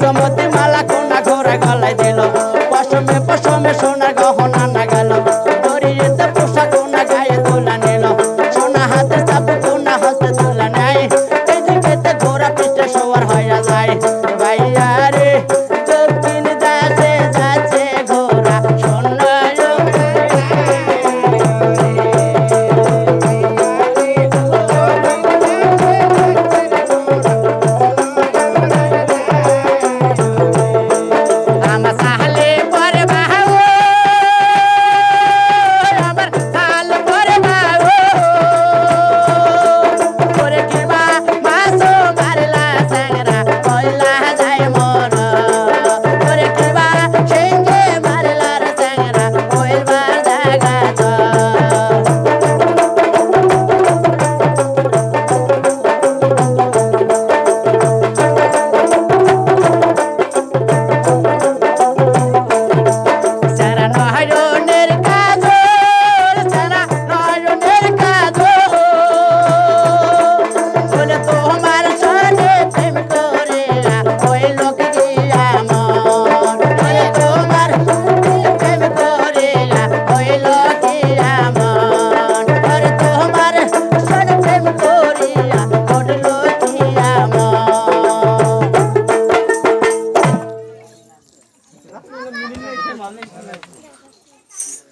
জমতে মালা কোনা ঘোরা গলায় দিল। পশমে পশমে সোনার গহনা না গেল। গরিয়েতে পোষা কোনা গায়ে তোলা নিল। সোনা হাতে চাপ কোনা হাতে তোলা নেয়। এদিকে ঘোরা পিঠে সবার হইয়া যায়। 我们是